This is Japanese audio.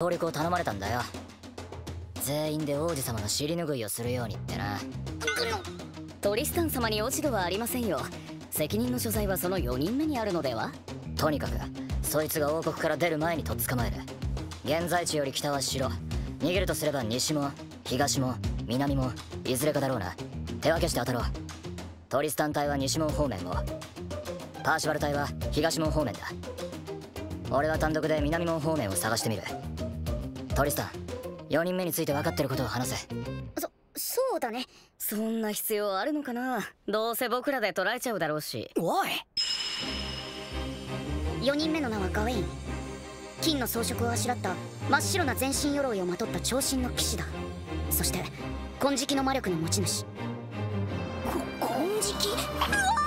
協力を頼まれたんだよ。全員で王子様の尻拭いをするようにってな。トリスタン様に落ち度はありませんよ。責任の所在はその4人目にあるのでは？とにかくそいつが王国から出る前にとっ捕まえる。現在地より北は城。逃げるとすれば西も東も南もいずれかだろうな。手分けして当たろう。トリスタン隊は西門方面を。パーシバル隊は東門方面だ。俺は単独で南門方面を探してみるトリスタン4人目について分かってることを話せ。そそうだね。そんな必要あるのかな？どうせ僕らで捕らえちゃうだろうし。おい。4人目の名はガウェイン。金の装飾をあしらった真っ白な全身鎧をまとった長身の騎士だ。そして金色の魔力の持ち主。こ金色？うわ